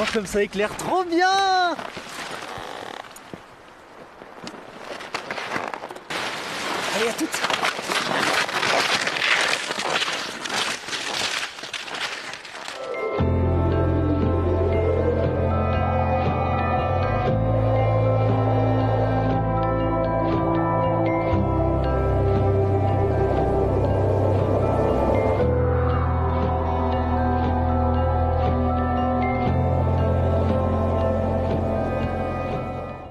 Oh comme ça éclaire trop bien. Allez, à toutes.